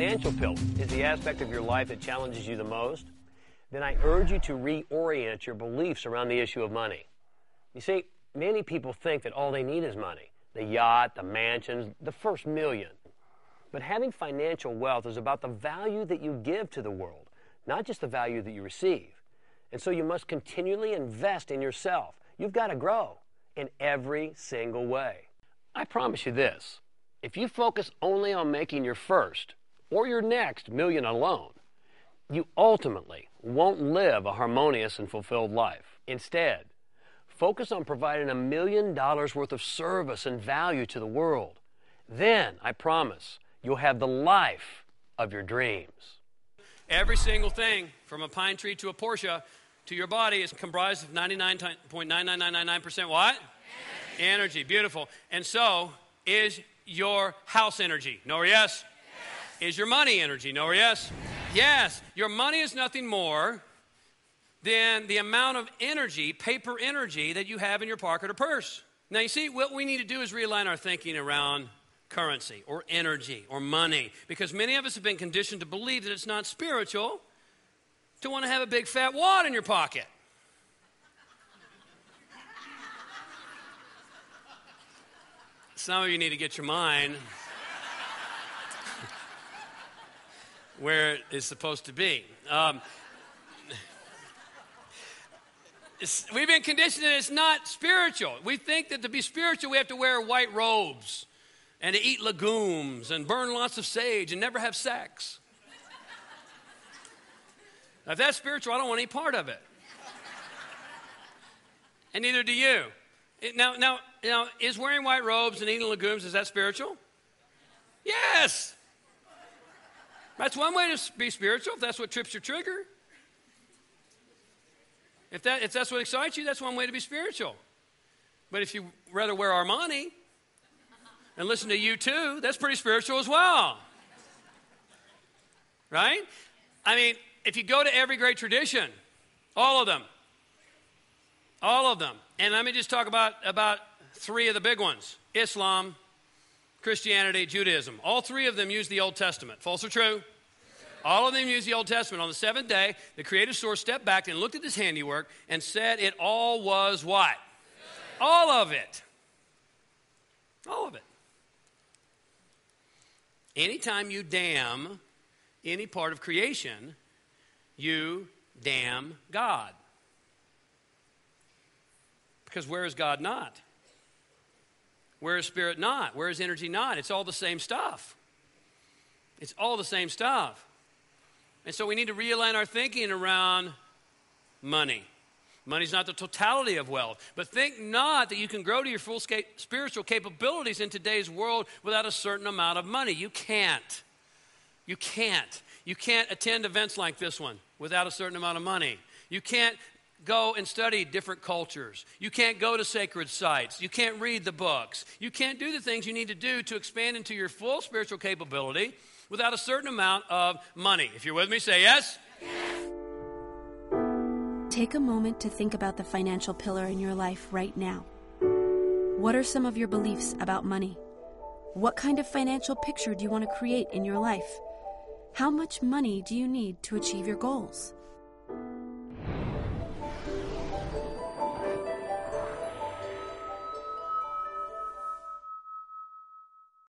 financial pillar is the aspect of your life that challenges you the most, then I urge you to reorient your beliefs around the issue of money. You see, many people think that all they need is money the yacht, the mansions, the first million. But having financial wealth is about the value that you give to the world, not just the value that you receive. And so you must continually invest in yourself. You've got to grow in every single way. I promise you this if you focus only on making your first or your next million alone, you ultimately won't live a harmonious and fulfilled life. Instead, focus on providing a million dollars worth of service and value to the world. Then, I promise, you'll have the life of your dreams. Every single thing, from a pine tree to a Porsche to your body, is comprised of 99.99999% what? Energy. energy. Beautiful. And so is your house energy. No or yes? Is your money energy. No or yes? Yes. Your money is nothing more than the amount of energy, paper energy, that you have in your pocket or purse. Now, you see, what we need to do is realign our thinking around currency or energy or money because many of us have been conditioned to believe that it's not spiritual to want to have a big fat wad in your pocket. Some of you need to get your mind where it is supposed to be. Um, we've been conditioned that it's not spiritual. We think that to be spiritual, we have to wear white robes and to eat legumes and burn lots of sage and never have sex. Now, if that's spiritual, I don't want any part of it. And neither do you. Now, now, now, is wearing white robes and eating legumes, is that spiritual? Yes. That's one way to be spiritual, if that's what trips your trigger. If, that, if that's what excites you, that's one way to be spiritual. But if you rather wear Armani and listen to U2, that's pretty spiritual as well. Right? I mean, if you go to every great tradition, all of them, all of them, and let me just talk about, about three of the big ones Islam, Christianity, Judaism. All three of them use the Old Testament. False or true? All of them use the Old Testament. On the seventh day, the creative source stepped back and looked at his handiwork and said it all was what? All of it. All of it. Anytime you damn any part of creation, you damn God. Because where is God not? Where is spirit not? Where is energy not? It's all the same stuff. It's all the same stuff. And so we need to realign our thinking around money. Money's not the totality of wealth. But think not that you can grow to your full spiritual capabilities in today's world without a certain amount of money. You can't. You can't. You can't attend events like this one without a certain amount of money. You can't go and study different cultures. You can't go to sacred sites. You can't read the books. You can't do the things you need to do to expand into your full spiritual capability without a certain amount of money. If you're with me, say yes. Take a moment to think about the financial pillar in your life right now. What are some of your beliefs about money? What kind of financial picture do you want to create in your life? How much money do you need to achieve your goals?